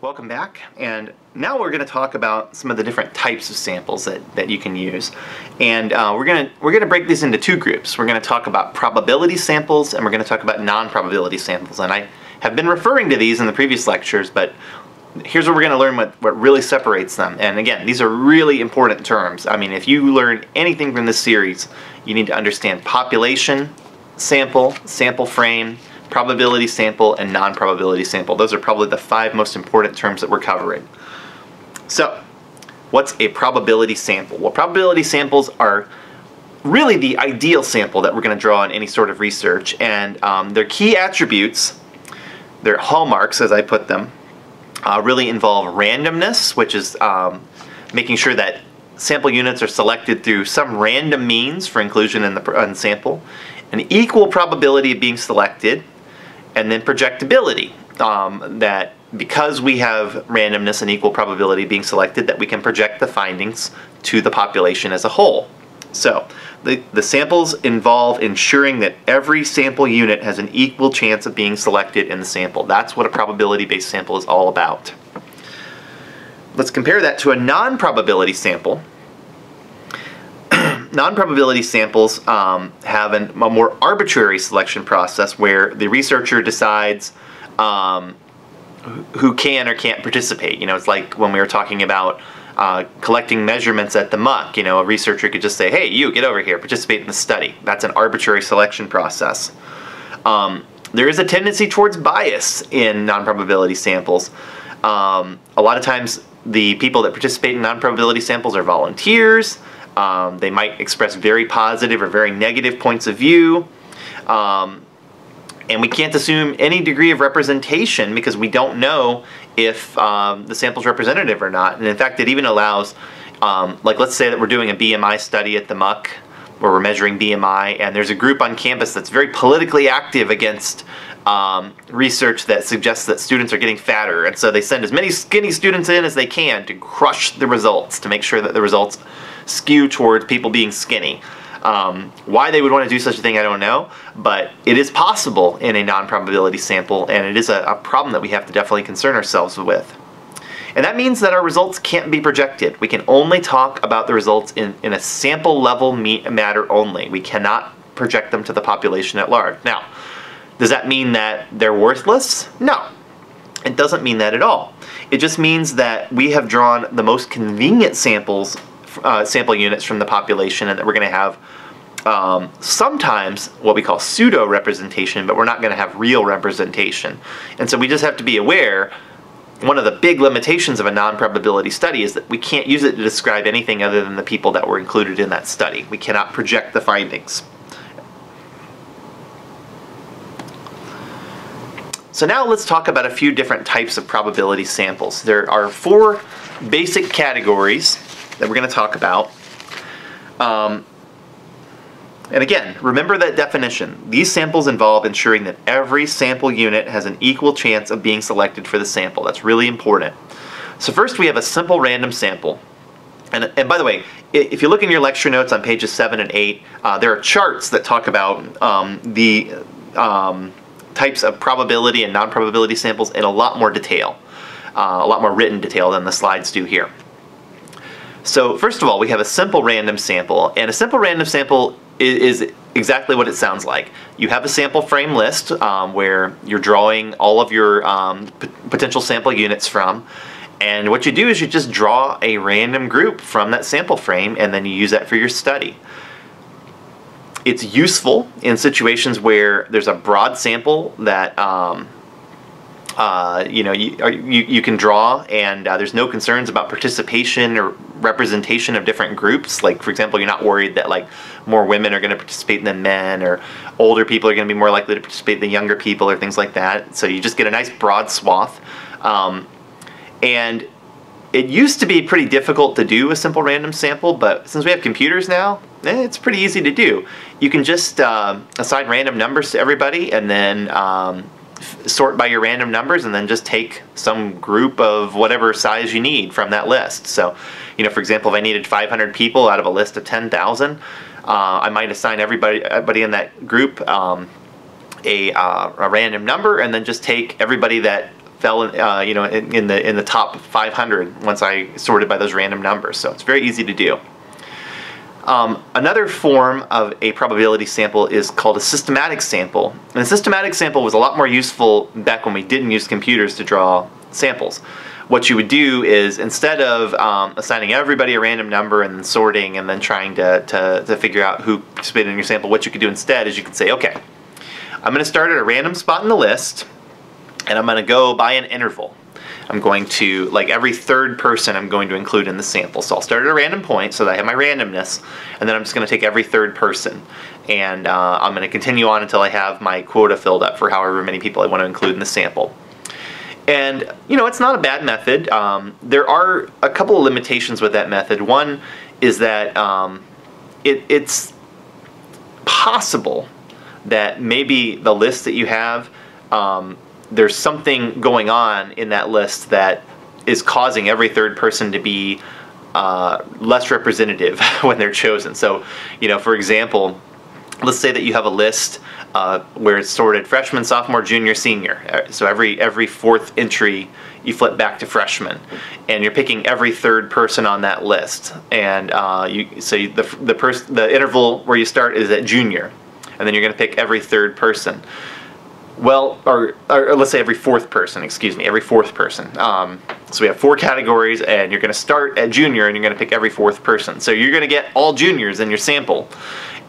Welcome back, and now we're going to talk about some of the different types of samples that, that you can use. And uh, we're going to we're going to break these into two groups. We're going to talk about probability samples, and we're going to talk about non-probability samples. And I have been referring to these in the previous lectures, but here's where we're going to learn what, what really separates them. And again, these are really important terms. I mean, if you learn anything from this series, you need to understand population, sample, sample frame, probability sample, and non-probability sample. Those are probably the five most important terms that we're covering. So, what's a probability sample? Well, probability samples are really the ideal sample that we're going to draw in any sort of research, and um, their key attributes, their hallmarks as I put them, uh, really involve randomness, which is um, making sure that sample units are selected through some random means for inclusion in the in sample, an equal probability of being selected, and then projectability. Um, that because we have randomness and equal probability being selected, that we can project the findings to the population as a whole. So the, the samples involve ensuring that every sample unit has an equal chance of being selected in the sample. That's what a probability-based sample is all about. Let's compare that to a non-probability sample. Non-probability samples um, have an, a more arbitrary selection process where the researcher decides um, who can or can't participate. You know, it's like when we were talking about uh, collecting measurements at the MUC. You know, a researcher could just say, hey, you, get over here, participate in the study. That's an arbitrary selection process. Um, there is a tendency towards bias in non-probability samples. Um, a lot of times the people that participate in non-probability samples are volunteers. Um, they might express very positive or very negative points of view. Um, and we can't assume any degree of representation because we don't know if um, the sample's representative or not. And in fact, it even allows, um, like let's say that we're doing a BMI study at the MUC, where we're measuring BMI, and there's a group on campus that's very politically active against um, research that suggests that students are getting fatter. And so they send as many skinny students in as they can to crush the results, to make sure that the results skew towards people being skinny. Um, why they would want to do such a thing, I don't know, but it is possible in a non-probability sample, and it is a, a problem that we have to definitely concern ourselves with. And that means that our results can't be projected. We can only talk about the results in, in a sample level matter only. We cannot project them to the population at large. Now, does that mean that they're worthless? No. It doesn't mean that at all. It just means that we have drawn the most convenient samples uh, sample units from the population and that we're going to have um, sometimes what we call pseudo representation, but we're not going to have real representation. And so we just have to be aware one of the big limitations of a non-probability study is that we can't use it to describe anything other than the people that were included in that study. We cannot project the findings. So now let's talk about a few different types of probability samples. There are four basic categories that we're going to talk about. Um, and again, remember that definition. These samples involve ensuring that every sample unit has an equal chance of being selected for the sample. That's really important. So first we have a simple random sample. And, and by the way, if you look in your lecture notes on pages 7 and 8, uh, there are charts that talk about um, the um, types of probability and non-probability samples in a lot more detail. Uh, a lot more written detail than the slides do here. So first of all, we have a simple random sample, and a simple random sample is, is exactly what it sounds like. You have a sample frame list um, where you're drawing all of your um, potential sample units from, and what you do is you just draw a random group from that sample frame, and then you use that for your study. It's useful in situations where there's a broad sample that um, uh, you know, you, you, you, can draw and uh, there's no concerns about participation or representation of different groups. Like, for example, you're not worried that like more women are going to participate than men or older people are going to be more likely to participate than younger people or things like that. So you just get a nice broad swath. Um, and it used to be pretty difficult to do a simple random sample, but since we have computers now, eh, it's pretty easy to do. You can just uh, assign random numbers to everybody and then um, sort by your random numbers and then just take some group of whatever size you need from that list. So, you know, for example, if I needed 500 people out of a list of 10,000, uh, I might assign everybody, everybody in that group um, a, uh, a random number and then just take everybody that fell in, uh, you know in, in, the in the top 500 once I sorted by those random numbers. So it's very easy to do. Um, another form of a probability sample is called a systematic sample. And a systematic sample was a lot more useful back when we didn't use computers to draw samples. What you would do is instead of um, assigning everybody a random number and then sorting and then trying to, to, to figure out who participated in your sample, what you could do instead is you could say, okay, I'm going to start at a random spot in the list and I'm going to go by an interval. I'm going to, like every third person I'm going to include in the sample. So I'll start at a random point so that I have my randomness, and then I'm just going to take every third person. And uh, I'm going to continue on until I have my quota filled up for however many people I want to include in the sample. And, you know, it's not a bad method. Um, there are a couple of limitations with that method. One is that um, it, it's possible that maybe the list that you have um, there's something going on in that list that is causing every third person to be uh, less representative when they're chosen. So, you know, for example, let's say that you have a list uh, where it's sorted freshman, sophomore, junior, senior. Uh, so every every fourth entry you flip back to freshman, and you're picking every third person on that list. And uh, you so you, the the person the interval where you start is at junior, and then you're going to pick every third person. Well, or, or, let's say every fourth person, excuse me, every fourth person. Um, so we have four categories, and you're going to start at junior, and you're going to pick every fourth person. So you're going to get all juniors in your sample,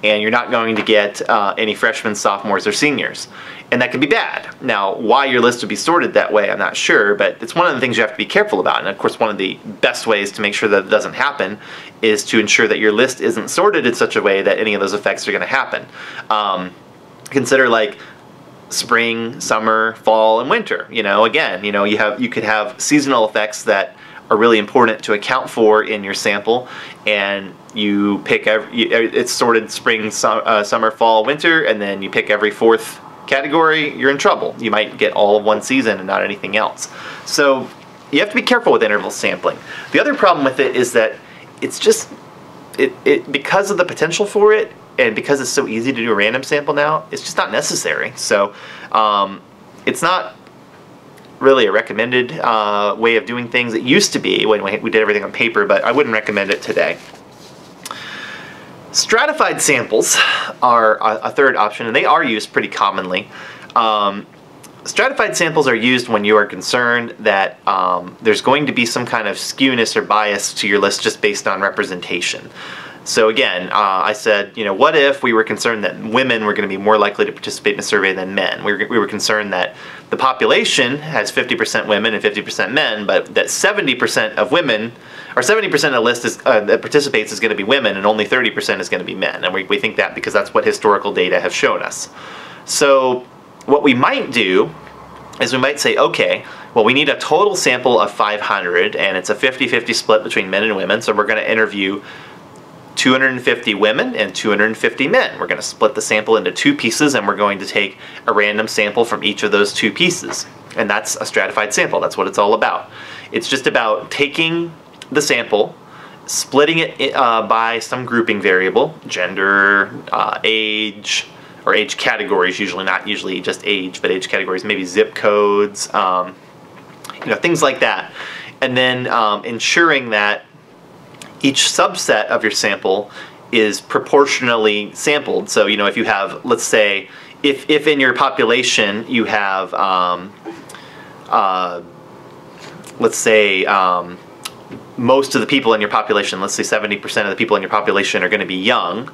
and you're not going to get uh, any freshmen, sophomores, or seniors. And that could be bad. Now, why your list would be sorted that way, I'm not sure, but it's one of the things you have to be careful about. And of course, one of the best ways to make sure that it doesn't happen is to ensure that your list isn't sorted in such a way that any of those effects are going to happen. Um, consider like spring, summer, fall, and winter. You know, again, you know, you have you could have seasonal effects that are really important to account for in your sample, and you pick every it's sorted spring, uh, summer, fall, winter, and then you pick every fourth category. You're in trouble. You might get all of one season and not anything else. So you have to be careful with interval sampling. The other problem with it is that it's just it, it because of the potential for it and because it's so easy to do a random sample now, it's just not necessary. So um, it's not really a recommended uh, way of doing things. It used to be when we did everything on paper, but I wouldn't recommend it today. Stratified samples are a, third option, and they are used pretty commonly. Um, stratified samples are used when you are concerned that um, there's going to be some kind of skewness or bias to your list just based on representation. So again, uh, I said, you know, what if we were concerned that women were going to be more likely to participate in a survey than men? We were, we were concerned that the population has 50% women and 50% men, but that 70% of women, or 70% of the list is, uh, that participates is going to be women and only 30% is going to be men. And we, we think that because that's what historical data have shown us. So what we might do is we might say, okay, well, we need a total sample of 500, and it's a 50-50 split between men and women, so we're going to interview 250 women and 250 men. We're going to split the sample into two pieces and we're going to take a random sample from each of those two pieces. And that's a stratified sample. That's what it's all about. It's just about taking the sample, splitting it uh, by some grouping variable, gender, uh, age, or age categories, usually not usually just age, but age categories, maybe zip codes, um, you know, things like that. And then um, ensuring that each subset of your sample is proportionally sampled. So, you know, if you have, let's say, if, if in your population you have, um, uh, let's say, um, most of the people in your population, let's say 70% of the people in your population are going to be young,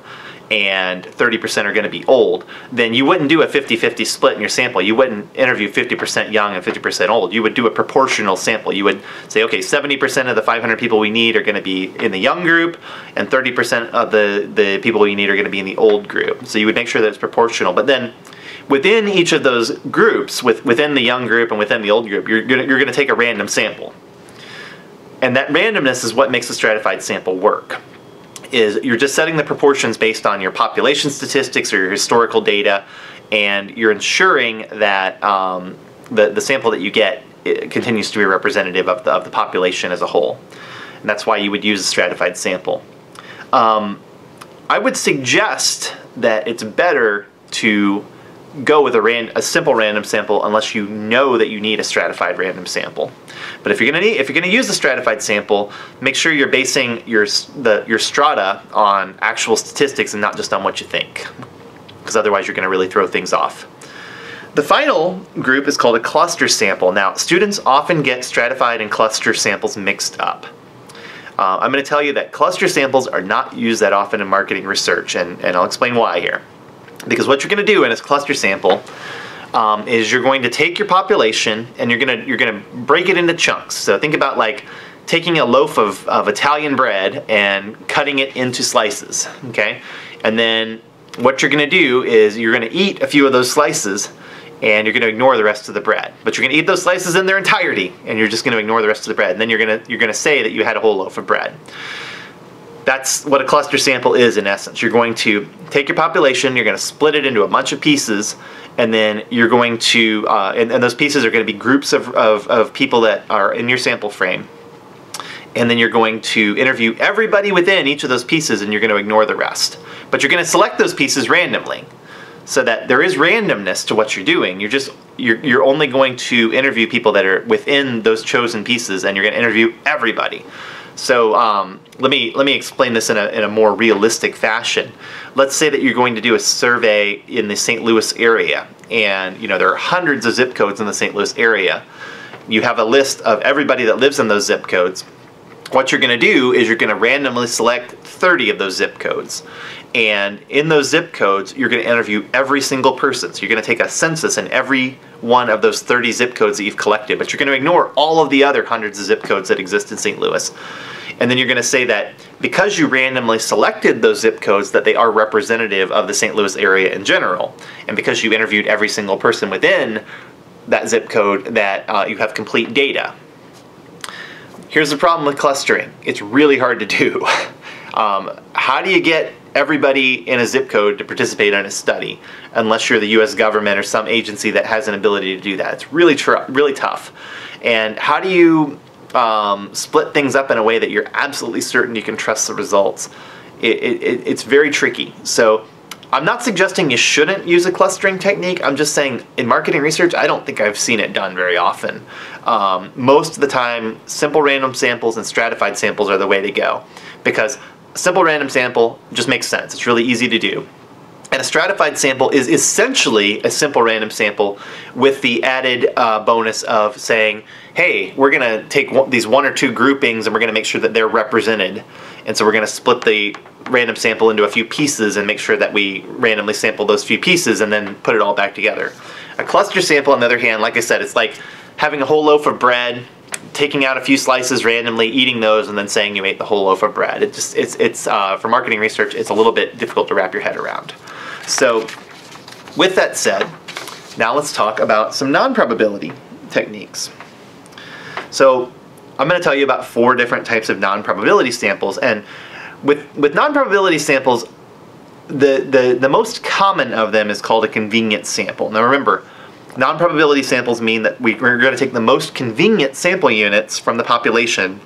and 30% are going to be old, then you wouldn't do a 50-50 split in your sample. You wouldn't interview 50% young and 50% old. You would do a proportional sample. You would say, okay, 70% of the 500 people we need are going to be in the young group, and 30% of the, the people we need are going to be in the old group. So you would make sure that it's proportional. But then within each of those groups, with, within the young group and within the old group, you're going you're to take a random sample. And that randomness is what makes the stratified sample work is you're just setting the proportions based on your population statistics or your historical data, and you're ensuring that um, the, the sample that you get continues to be representative of the, of the population as a whole. And that's why you would use a stratified sample. Um, I would suggest that it's better to go with a, ran, a simple random sample unless you know that you need a stratified random sample. But if you're gonna need, if you're gonna use a stratified sample, make sure you're basing your the your strata on actual statistics and not just on what you think, because otherwise you're gonna really throw things off. The final group is called a cluster sample. Now, students often get stratified and cluster samples mixed up. Uh, I'm going to tell you that cluster samples are not used that often in marketing research, and, and I'll explain why here. Because what you're going to do in a cluster sample um, is you're going to take your population and you're going to you're going to break it into chunks. So think about like taking a loaf of, of Italian bread and cutting it into slices. Okay, and then what you're going to do is you're going to eat a few of those slices and you're going to ignore the rest of the bread. But you're going to eat those slices in their entirety, and you're just going to ignore the rest of the bread. And then you're going to you're going to say that you had a whole loaf of bread. That's what a cluster sample is in essence. You're going to take your population, you're going to split it into a bunch of pieces, and then you're going to, uh, and, and, those pieces are going to be groups of, of, of people that are in your sample frame. And then you're going to interview everybody within each of those pieces and you're going to ignore the rest. But you're going to select those pieces randomly so that there is randomness to what you're doing. You're just you're, you're only going to interview people that are within those chosen pieces, and you're going to interview everybody. So um, let me let me explain this in a, in a more realistic fashion. Let's say that you're going to do a survey in the St. Louis area, and you know there are hundreds of zip codes in the St. Louis area. You have a list of everybody that lives in those zip codes. What you're going to do is you're going to randomly select 30 of those zip codes, and in those zip codes, you're going to interview every single person. So you're going to take a census in every one of those 30 zip codes that you've collected, but you're going to ignore all of the other hundreds of zip codes that exist in St. Louis. And then you're going to say that because you randomly selected those zip codes, that they are representative of the St. Louis area in general. And because you interviewed every single person within that zip code, that uh, you have complete data. Here's the problem with clustering. It's really hard to do. Um, how do you get everybody in a zip code to participate in a study unless you're the US government or some agency that has an ability to do that. It's really, really tough. And how do you um, split things up in a way that you're absolutely certain you can trust the results? It, it, it's very tricky. So I'm not suggesting you shouldn't use a clustering technique. I'm just saying in marketing research, I don't think I've seen it done very often. Um, most of the time, simple random samples and stratified samples are the way to go because a simple random sample just makes sense. It's really easy to do. And a stratified sample is essentially a simple random sample with the added uh, bonus of saying, hey, we're going to take one, these one or two groupings and we're going to make sure that they're represented. And so we're going to split the random sample into a few pieces and make sure that we randomly sample those few pieces and then put it all back together. A cluster sample, on the other hand, like I said, it's like having a whole loaf of bread taking out a few slices randomly, eating those, and then saying you ate the whole loaf of bread. It just it's it's uh, for marketing research. It's a little bit difficult to wrap your head around. So, with that said, now let's talk about some non-probability techniques. So, I'm going to tell you about four different types of non-probability samples, and with with non-probability samples, the the the most common of them is called a convenience sample. Now remember Non-probability samples mean that we, are going to take the most convenient sample units from the population.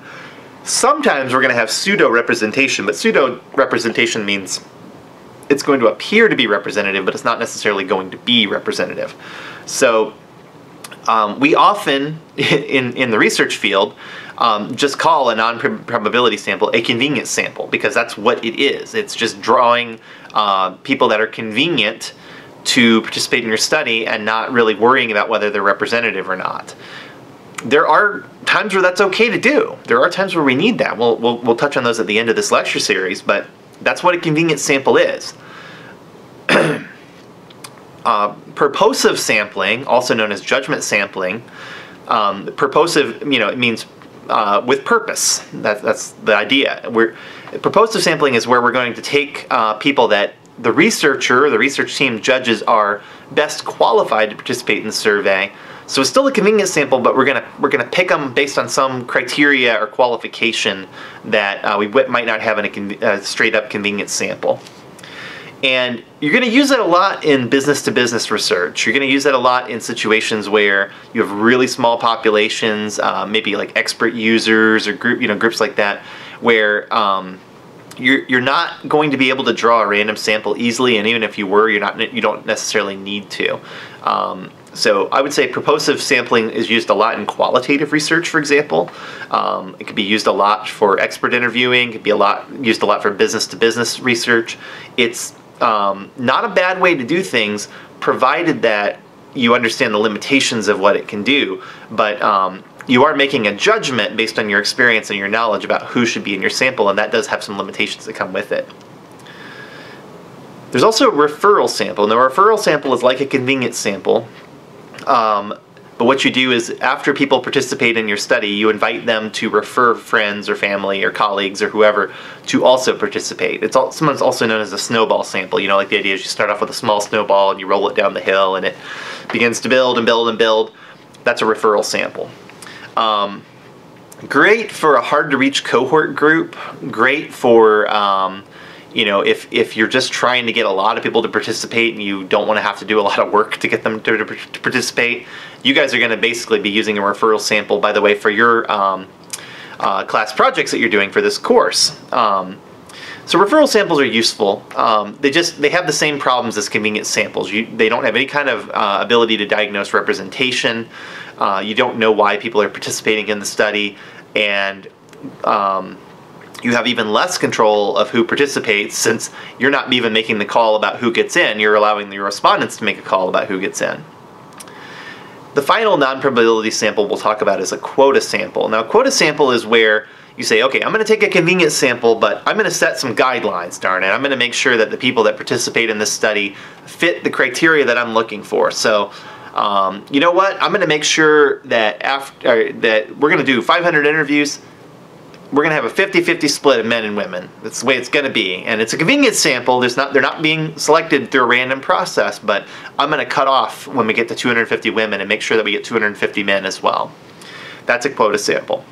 Sometimes we're going to have pseudo-representation, but pseudo-representation means it's going to appear to be representative, but it's not necessarily going to be representative. So um, we often, in, in the research field, um, just call a non-probability sample a convenience sample because that's what it is. It's just drawing uh, people that are convenient to participate in your study and not really worrying about whether they're representative or not. There are times where that's okay to do. There are times where we need that. We'll, we'll, we'll touch on those at the end of this lecture series, but that's what a convenient sample is. uh, purposive sampling, also known as judgment sampling, um, purposive, you know, it means uh, with purpose. That, that's the idea. We're, purposive sampling is where we're going to take uh, people that the researcher, the research team judges are best qualified to participate in the survey. So it's still a convenience sample, but we're gonna we're gonna pick them based on some criteria or qualification that uh, we might not have in a uh, straight up convenience sample. And you're going to use it a lot in business to business research. You're going to use it a lot in situations where you have really small populations, uh, maybe like expert users or group, you know, groups like that, where um, you're you're not going to be able to draw a random sample easily, and even if you were, you're not you don't necessarily need to. Um, so I would say purposive sampling is used a lot in qualitative research, for example. Um, it could be used a lot for expert interviewing. It could be a lot used a lot for business to business research. It's um, not a bad way to do things, provided that you understand the limitations of what it can do. But um, you are making a judgment based on your experience and your knowledge about who should be in your sample, and that does have some limitations that come with it. There's also a referral sample, and the referral sample is like a convenience sample. Um, but what you do is after people participate in your study, you invite them to refer friends or family or colleagues or whoever to also participate. It's all, sometimes also known as a snowball sample. You know, like the idea is you start off with a small snowball and you roll it down the hill and it begins to build and build and build. That's a referral sample. Um, great for a hard to reach cohort group. Great for um, you know, if, if you're just trying to get a lot of people to participate and you don't want to have to do a lot of work to get them to, to, participate, you guys are going to basically be using a referral sample, by the way, for your um, uh, class projects that you're doing for this course. Um, so referral samples are useful. Um, they just they have the same problems as convenience samples. You, they don't have any kind of uh, ability to diagnose representation. Uh, you don't know why people are participating in the study, and um, you have even less control of who participates since you're not even making the call about who gets in, you're allowing the respondents to make a call about who gets in. The final non-probability sample we'll talk about is a quota sample. Now, a quota sample is where you say, okay, I'm going to take a convenience sample, but I'm going to set some guidelines, darn it. I'm going to make sure that the people that participate in this study fit the criteria that I'm looking for. So, um, you know what? I'm going to make sure that after that we're going to do 500 interviews we're going to have a 50-50 split of men and women. That's the way it's going to be. And it's a convenience sample. There's not, they're not being selected through a random process, but I'm going to cut off when we get to 250 women and make sure that we get 250 men as well. That's a quota sample.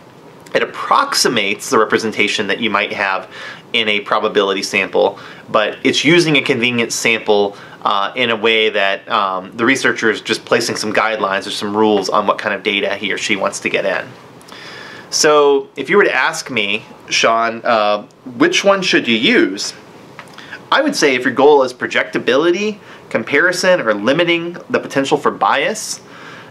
It approximates the representation that you might have in a probability sample, but it's using a convenience sample uh, in a way that um, the researcher is just placing some guidelines or some rules on what kind of data he or she wants to get in. So if you were to ask me, Sean, uh, which one should you use? I would say if your goal is projectability, comparison, or limiting the potential for bias,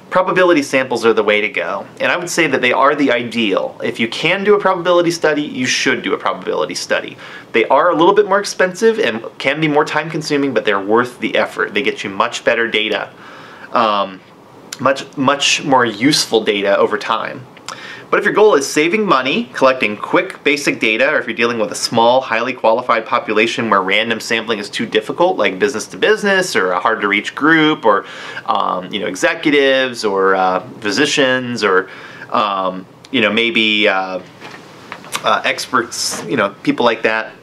probability samples are the way to go. And I would say that they are the ideal. If you can do a probability study, you should do a probability study. They are a little bit more expensive and can be more time consuming, but they're worth the effort. They get you much better data, um, much, much more useful data over time. But if your goal is saving money, collecting quick basic data, or if you're dealing with a small, highly qualified population where random sampling is too difficult, like business to business or a hard to reach group or um, you know executives or uh, physicians or um, you know maybe uh, uh, experts, you know people like that,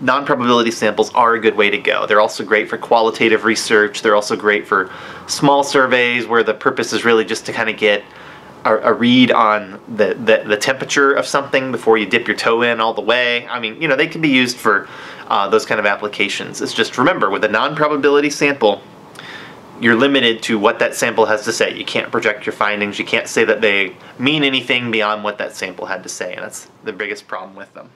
non-probability samples are a good way to go. They're also great for qualitative research. They're also great for small surveys where the purpose is really just to kind of get a, a read on the, the, the, temperature of something before you dip your toe in all the way. I mean, you know, they can be used for uh, those kind of applications. It's just remember, with a non-probability sample, you're limited to what that sample has to say. You can't project your findings. You can't say that they mean anything beyond what that sample had to say, and that's the biggest problem with them.